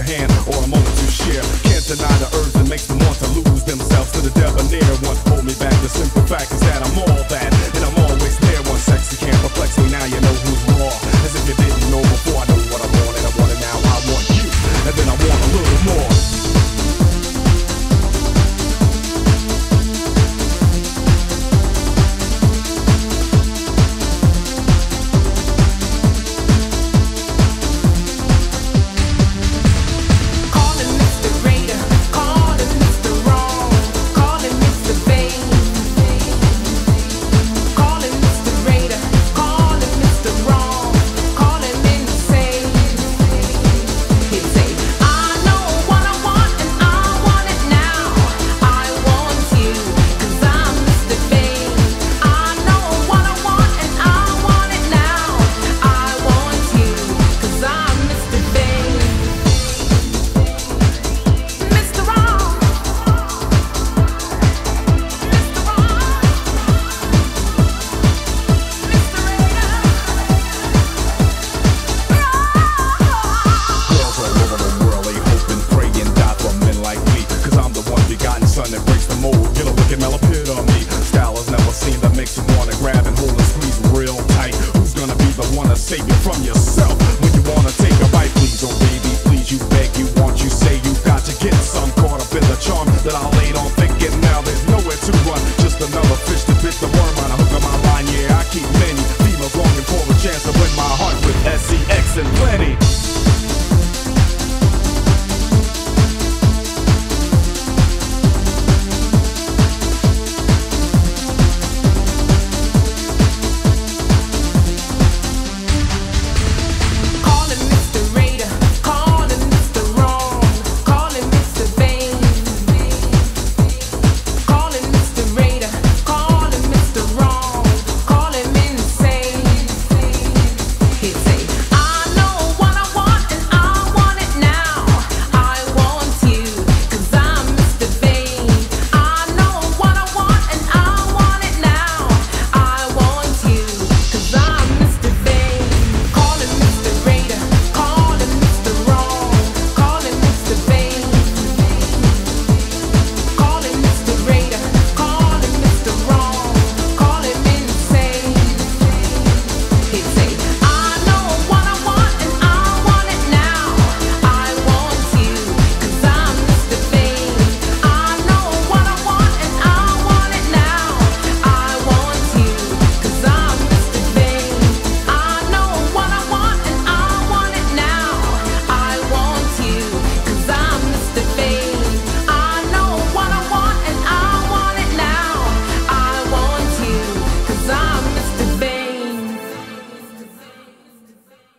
your hand or a moment to share. Can't deny the urge that makes them want